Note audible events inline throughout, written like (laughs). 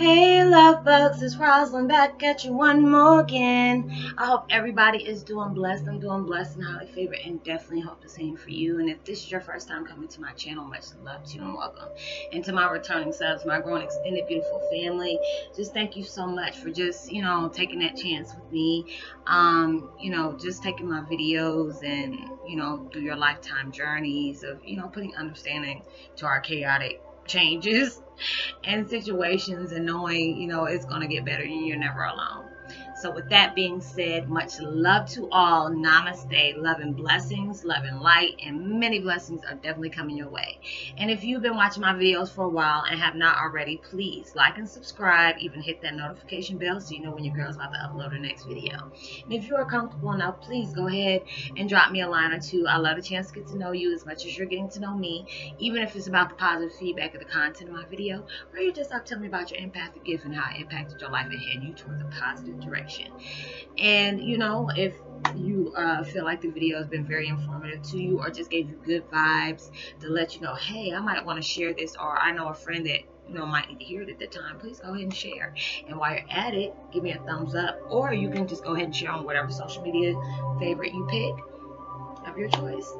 Hey, love bugs, it's Roslynn back at you one more again. I hope everybody is doing blessed. I'm doing blessed and highly favored, and definitely hope the same for you. And if this is your first time coming to my channel, much love to you and welcome. And to my returning subs, my growing extended beautiful family, just thank you so much for just you know taking that chance with me. Um, you know, just taking my videos and you know through your lifetime journeys of you know putting understanding to our chaotic changes (laughs) and situations and knowing, you know, it's going to get better you're never alone. So, with that being said, much love to all. Namaste. Love and blessings, love and light, and many blessings are definitely coming your way. And if you've been watching my videos for a while and have not already, please like and subscribe. Even hit that notification bell so you know when your girl's about to upload her next video. And if you are comfortable enough, please go ahead and drop me a line or two. I love a chance to get to know you as much as you're getting to know me, even if it's about the positive feedback of the content of my video, or you just like telling me about your empathic gift and how it impacted your life and head you towards a positive direction And you know, if you uh, feel like the video has been very informative to you or just gave you good vibes to let you know, hey, I might want to share this, or I know a friend that you know might need to hear it at the time, please go ahead and share. And while you're at it, give me a thumbs up, or you can just go ahead and share on whatever social media favorite you pick of your choice.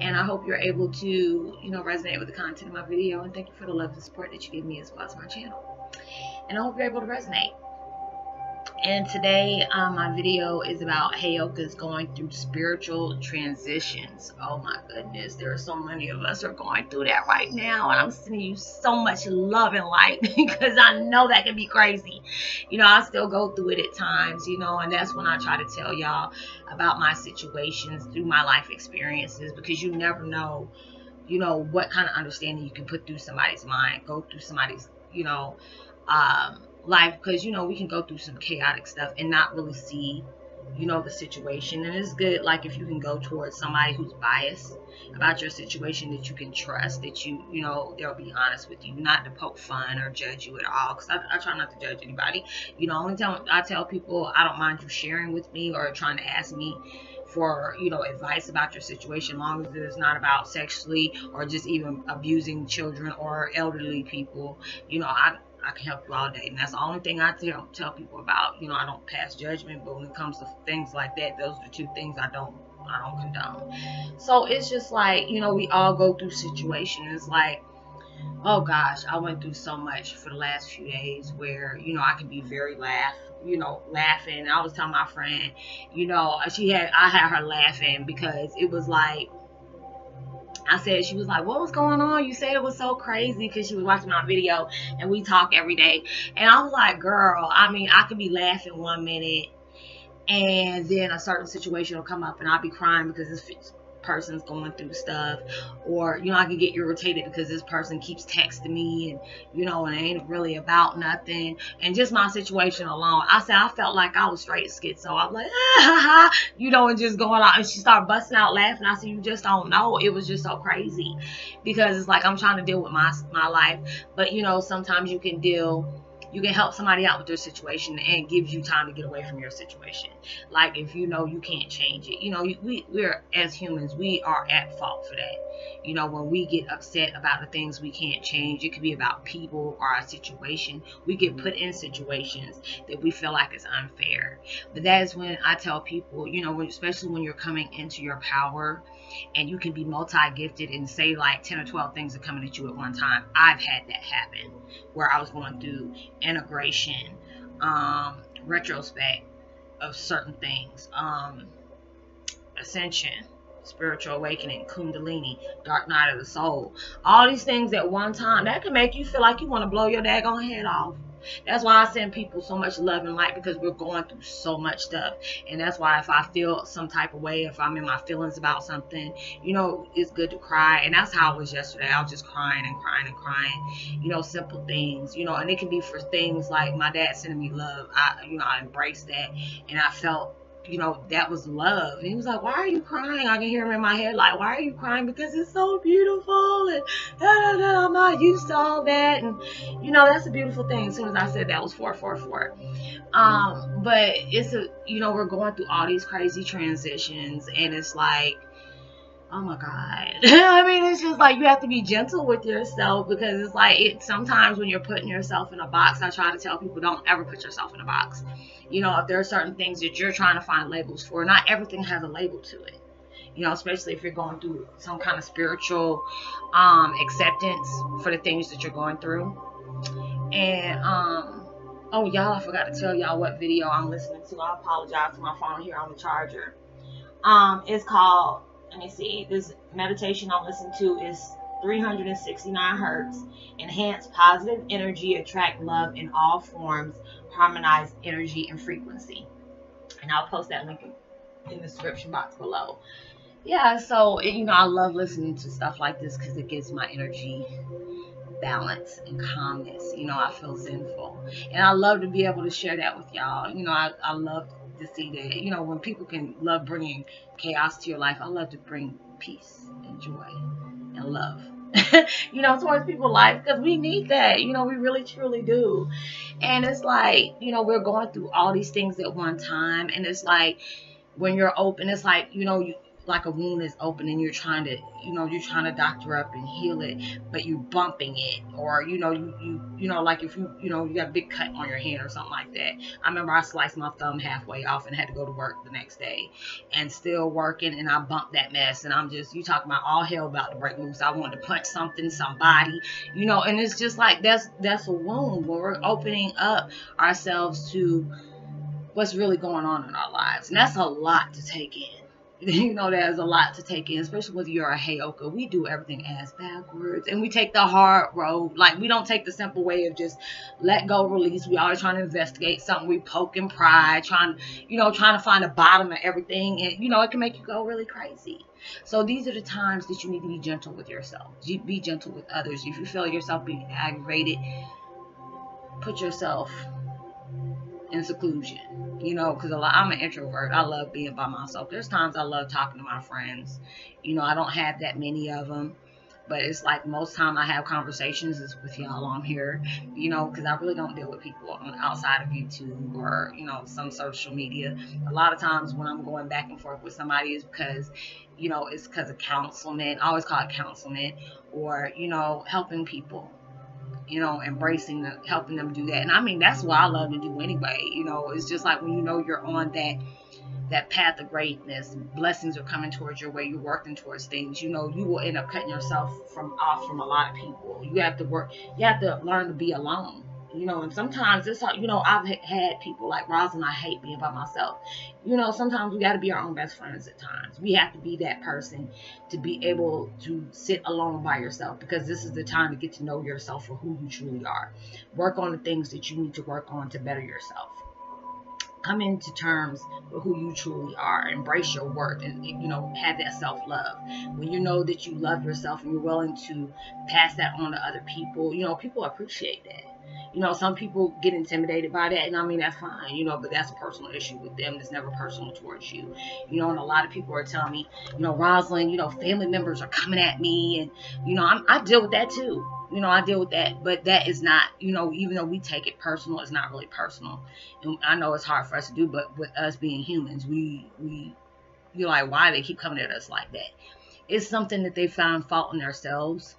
And I hope you're able to, you know, resonate with the content of my video. And thank you for the love and support that you give me as well as my channel. And I hope you're able to resonate. And today, um, my video is about Heyoka's going through spiritual transitions. Oh my goodness, there are so many of us are going through that right now, and I'm sending you so much love and light (laughs) because I know that can be crazy. You know, I still go through it at times, you know, and that's when I try to tell y'all about my situations through my life experiences because you never know, you know, what kind of understanding you can put through somebody's mind, go through somebody's, you know, um, life because you know we can go through some chaotic stuff and not really see you know the situation. And it's good like if you can go towards somebody who's biased about your situation that you can trust that you you know they'll be honest with you not to poke fun or judge you at all because I, I, try not to judge anybody. You know only tell i tell people i don't mind you sharing with me or trying to ask me for you know advice about your situation long as it's not about sexually or just even abusing children or elderly people. You know i I can help you all day. And that's the only thing I tell tell people about. You know, I don't pass judgment, but when it comes to things like that, those are the two things I don't I don't condone. So it's just like, you know, we all go through situations like oh gosh, I went through so much for the last few days where, you know, I can be very laugh, you know, laughing. I was telling my friend, you know, she had I had her laughing because it was like I said, she was like, what was going on? You said it was so crazy because she was watching my video and we talk every day. And I was like, girl, I mean, I could be laughing one minute and then a certain situation will come up and I'll be crying because it's person's going through stuff or you know I can get irritated because this person keeps texting me and you know and it ain't really about nothing. And just my situation alone I said I felt like I was straight schizo. I'm like ah, (laughs) you know and just going out and she started busting out laughing. I said you just don't know. It was just so crazy because it's like I'm trying to deal with my my life. But you know sometimes you can deal you can help somebody out with their situation and gives you time to get away from your situation. Like if you know you can't change it, you know, we we're as humans, we are at fault for that. You know, when we get upset about the things we can't change, it could be about people or a situation. We get put in situations that we feel like is unfair. But that is when I tell people, you know, especially when you're coming into your power and you can be multi-gifted and say like 10 or 12 things are coming at you at one time. I've had that happen where I was going through integration, um, retrospect of certain things, um, ascension, spiritual awakening, kundalini, dark night of the soul. All these things at one time, that can make you feel like you want to blow your daggone head off. That's why I send people so much love and light because we're going through so much stuff. And that's why if I feel some type of way, if I'm in my feelings about something, you know, it's good to cry. And that's how I was yesterday. I was just crying and crying and crying, you know, simple things, you know, and it can be for things like my dad sending me love. I, you know, I embraced that and I felt you know, that was love. And he was like, Why are you crying? I can hear him in my head, like, Why are you crying? Because it's so beautiful. And da, da, da, I'm not used to all that. And, you know, that's a beautiful thing. As soon as I said that was 444. Um, but it's a, you know, we're going through all these crazy transitions. And it's like, oh my god. (laughs) I mean it's just like you have to be gentle with yourself because it's like it sometimes when you're putting yourself in a box i try to tell people don't ever put yourself in a box. You know if there are certain things that you're trying to find labels for not everything has a label to it. You know especially if you're going through some kind of spiritual um acceptance for the things that you're going through. And um oh y'all i forgot to tell y'all what video i'm listening to. I apologize for my phone here. On the charger. Um it's called let me see, this meditation I'm listening to is 369 hertz. Enhance positive energy, attract love in all forms, harmonize energy and frequency. And I'll post that link in the description box below. Yeah, so, you know, I love listening to stuff like this because it gives my energy balance and calmness. You know, I feel zenful. And I love to be able to share that with y'all. You know, I, I love to see that, you know, when people can love bringing chaos to your life, I love to bring peace and joy and love. (laughs) you know, towards people's life because we need that. You know, we really truly do. And it's like, you know, we're going through all these things at one time. And it's like when you're open, it's like, you know, you like a wound is open and you're trying to you know you're trying to doctor up and heal it but you're bumping it or you know you you you know like if you you know you got a big cut on your hand or something like that. I remember i sliced my thumb halfway off and had to go to work the next day and still working and i bumped that mess and i'm just you talking about all hell about to break loose. I wanted to punch something somebody you know and it's just like that's that's a wound. When we're opening up ourselves to what's really going on in our lives. And that's a lot to take in (laughs) you know there's a lot to take in especially when you're a heyoka. We do everything as backwards and we take the hard road. Like we don't take the simple way of just let go release. We always trying to investigate something. We poke and pry trying you know trying to find the bottom of everything. And you know it can make you go really crazy. So these are the times that you need to be gentle with yourself. Be gentle with others. If you feel yourself being aggravated put yourself in seclusion, you know, because I'm an introvert. I love being by myself. There's times I love talking to my friends. You know, I don't have that many of them, but it's like most time I have conversations is with y'all on here, you know, because I really don't deal with people outside of YouTube or you know some social media. A lot of times when I'm going back and forth with somebody is because, you know, it's because of counseling. I always call it counseling or you know helping people you know, embracing them, helping them do that. And I mean, that's what I love to do anyway. You know, it's just like when you know you're on that that path of greatness, blessings are coming towards your way, you're working towards things, you know, you will end up cutting yourself from off from a lot of people. You have to work, you have to learn to be alone you know, and sometimes it's how, you know, I've had people like Roslynn, I hate being by myself. You know, sometimes we got to be our own best friends at times. We have to be that person to be able to sit alone by yourself because this is the time to get to know yourself for who you truly are. Work on the things that you need to work on to better yourself. Come into terms with who you truly are. Embrace your worth and, you know, have that self love. When you know that you love yourself and you're willing to pass that on to other people, you know, people appreciate that you know, some people get intimidated by that, and I mean that's fine, you know, but that's a personal issue with them. It's never personal towards you, you know. And a lot of people are telling me, you know, Roslynn, you know, family members are coming at me, and you know, I'm, I deal with that too. You know, I deal with that, but that is not, you know, even though we take it personal, it's not really personal. And I know it's hard for us to do, but with us being humans, we we you're like, why they keep coming at us like that? It's something that they found fault in themselves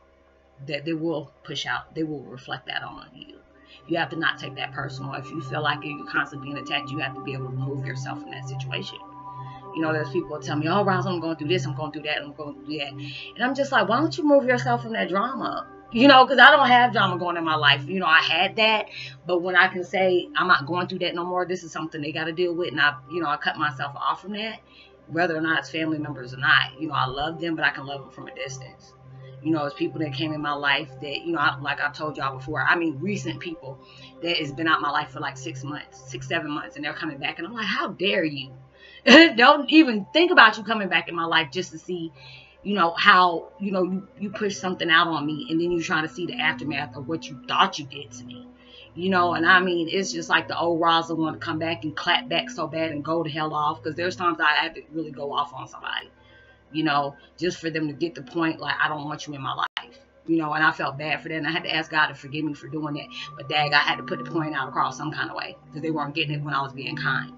that they will push out. They will reflect that on you you have to not take that personal. If you feel like you're constantly being attacked, you have to be able to remove yourself from that situation. You know, there's people tell me, oh, Ross, I'm going through this, I'm going through that, I'm going through that. And I'm just like, why don't you move yourself from that drama? You know, because I don't have drama going in my life. You know, I had that, but when I can say I'm not going through that no more, this is something they got to deal with, and I, you know, I cut myself off from that, whether or not it's family members or not. You know, I love them, but I can love them from a distance you know, it's people that came in my life that, you know, I, like I told y'all before, I mean, recent people that has been out my life for like six months, six, seven months, and they're coming back. And I'm like, how dare you? (laughs) Don't even think about you coming back in my life just to see, you know, how, you know, you, you push something out on me and then you're trying to see the aftermath of what you thought you did to me. You know, and I mean, it's just like the old Roslynn want to come back and clap back so bad and go to hell off because there's times I have to really go off on somebody you know, just for them to get the point, like, I don't want you in my life. You know, and I felt bad for that. And I had to ask God to forgive me for doing that. But dag, I had to put the point out across some kind of way because they weren't getting it when I was being kind.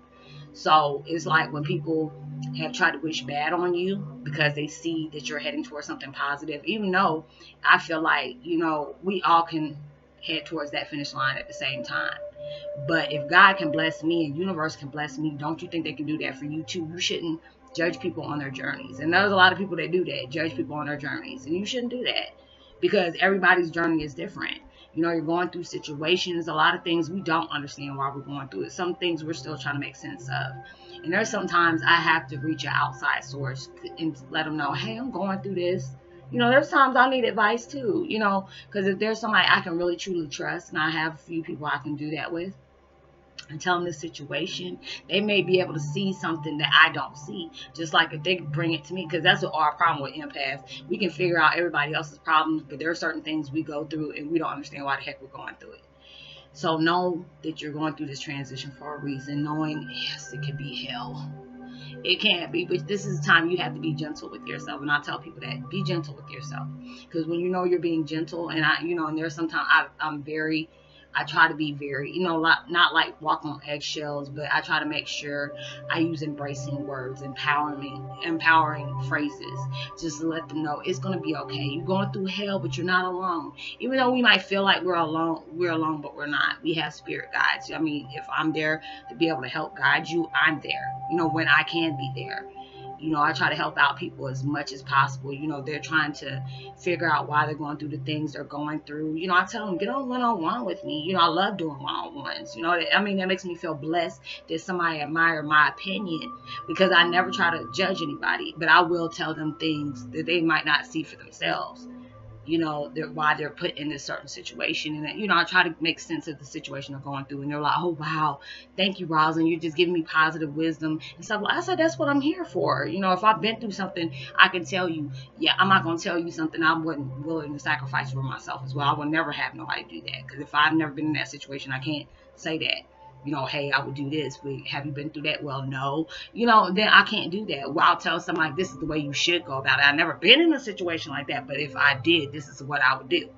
So it's like when people have tried to wish bad on you because they see that you're heading towards something positive, even though I feel like, you know, we all can head towards that finish line at the same time. But if God can bless me and universe can bless me, don't you think they can do that for you too? You shouldn't judge people on their journeys. And there's a lot of people that do that, judge people on their journeys. And you shouldn't do that because everybody's journey is different. You know, you're going through situations, a lot of things we don't understand why we're going through it. Some things we're still trying to make sense of. And there's sometimes I have to reach an outside source and let them know, hey, I'm going through this. You know, there's times I need advice too, you know, because if there's somebody I can really truly trust, and I have a few people I can do that with, and tell them the situation, they may be able to see something that I don't see. Just like if they bring it to me, because that's what our problem with empaths. We can figure out everybody else's problems, but there are certain things we go through and we don't understand why the heck we're going through it. So know that you're going through this transition for a reason, knowing yes, it can be hell. It can't be, but this is the time you have to be gentle with yourself. And I tell people that be gentle with yourself, because when you know you're being gentle, and I, you know, and there's sometimes I, I'm very I try to be very, you know, not, like walk on eggshells, but I try to make sure I use embracing words, empowering, empowering phrases, just to let them know it's gonna be okay. You're going through hell, but you're not alone. Even though we might feel like we're alone, we're alone, but we're not. We have spirit guides. I mean, if I'm there to be able to help guide you, I'm there. You know, when I can be there you know, I try to help out people as much as possible. You know, they're trying to figure out why they're going through the things they're going through. You know, I tell them, get on one on one with me. You know, I love doing one on ones. You know, I mean, that makes me feel blessed that somebody admire my opinion because I never try to judge anybody, but I will tell them things that they might not see for themselves you know, they're, why they're put in this certain situation. And, you know, I try to make sense of the situation they're going through. And they're like, oh, wow, thank you, Roslynn. You're just giving me positive wisdom and stuff. Well, I said, that's what I'm here for. You know, if I've been through something, I can tell you, yeah, I'm not going to tell you something I wasn't willing to sacrifice for myself as well. I will never have nobody do that. Because if I've never been in that situation, I can't say that you know, hey, I would do this. But have you been through that? Well, no. You know, then I can't do that. Well, I'll tell somebody this is the way you should go about it. I've never been in a situation like that, but if I did, this is what I would do.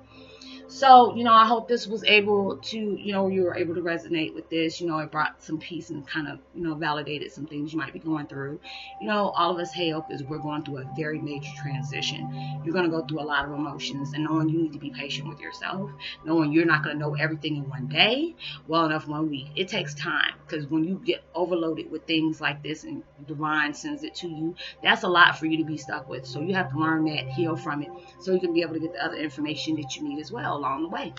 So, you know, I hope this was able to, you know, you were able to resonate with this. You know, it brought some peace and kind of, you know, validated some things you might be going through. You know, all of us hail is we're going through a very major transition. You're going to go through a lot of emotions and knowing you need to be patient with yourself, knowing you're not going to know everything in one day, well enough one week. It takes time because when you get overloaded with things like this and divine sends it to you, that's a lot for you to be stuck with. So you have to learn that, heal from it, so you can be able to get the other information that you need as well along the way.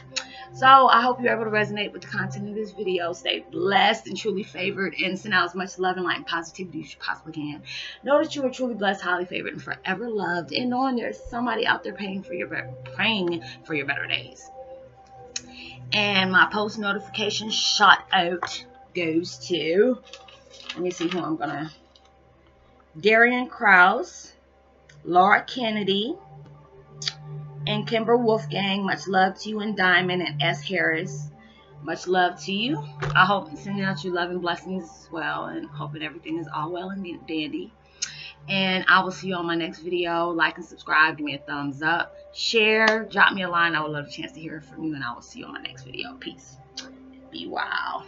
So I hope you're able to resonate with the content of this video. Stay blessed and truly favored and send out as much love and light and positivity as you possibly can. Know that you are truly blessed, highly favored, and forever loved. And knowing there's somebody out there praying for your praying for your better days. And my post notification shot out goes to let me see who I'm gonna Darian Krause, Laura Kennedy, and Kimber Wolfgang. Much love to you and Diamond and S. Harris. Much love to you. I hope sending out you love and blessings as well and hoping everything is all well and dandy. And I will see you on my next video. Like and subscribe. Give me a thumbs up. Share. Drop me a line. I would love a chance to hear from you. And I will see you on my next video. Peace. Be wild.